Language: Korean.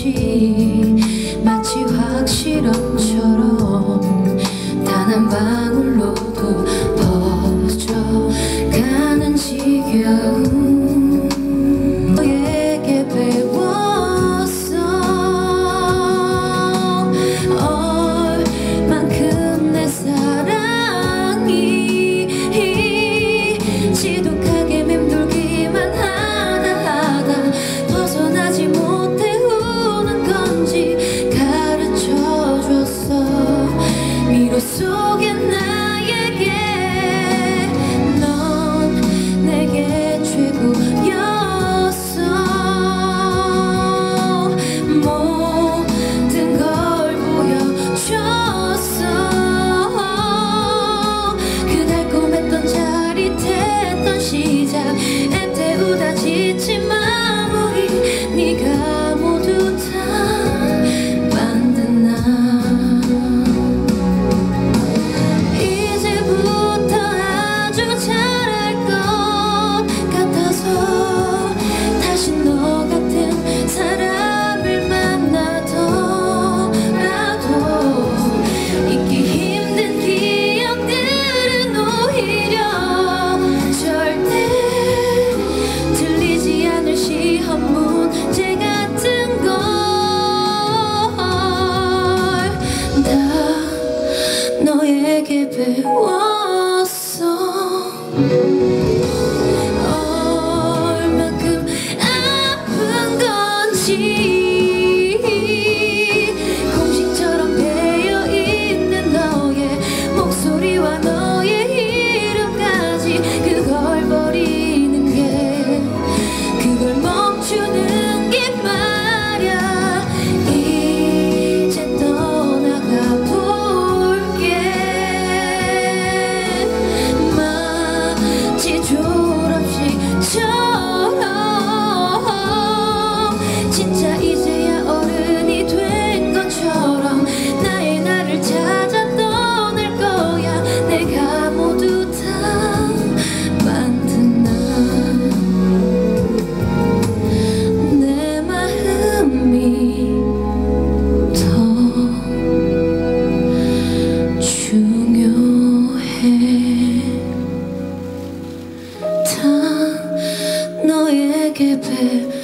없이 마치 확실함처럼 단한 방울 속에 나 너에게 배워. keep it